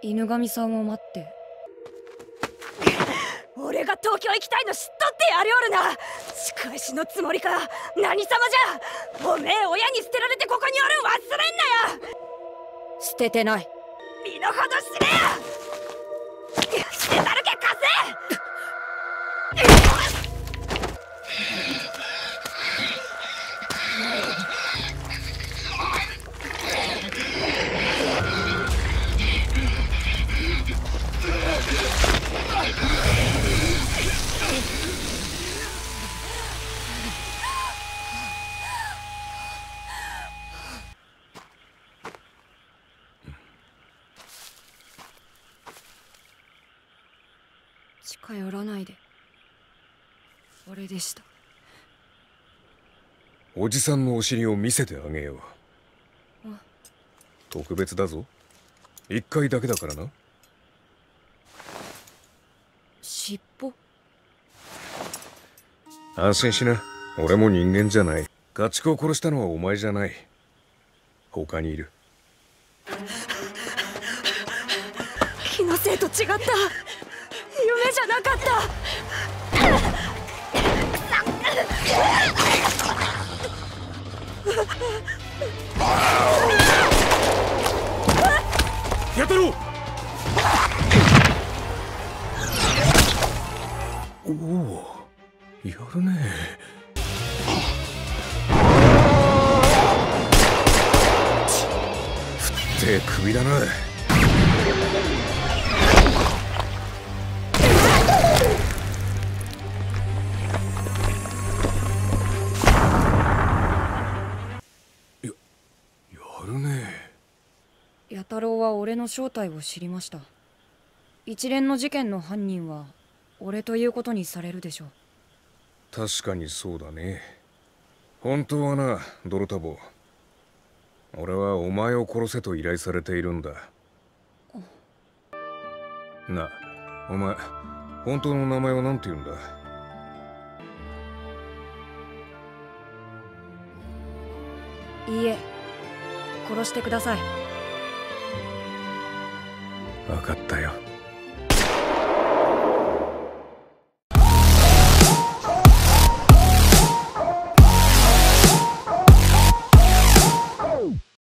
犬神さんを待って。俺が東京行きたいの知っとってやりおるな。仕返しのつもりか。何様じゃ。おめえ親に捨てられてここにおるん忘れんなよ。捨ててない。身の程知れや捨てたるけ貸近寄らないで。俺でした。おじさんのお尻を見せてあげよう。あ特別だぞ。一回だけだからな。尻尾？安心しな。俺も人間じゃない。家畜を殺したのはお前じゃない。他にいる。気のせいと違った夢じゃなかった。やったろおおやるね。ふって首だな弥太郎は俺の正体を知りました。一連の事件の犯人は俺ということにされるでしょう。確かにそうだね。本当はなドロタボ。俺はお前を殺せと依頼されているんだ。なお前本当の名前は何て言うんだ？いいえ殺してください分かったよ。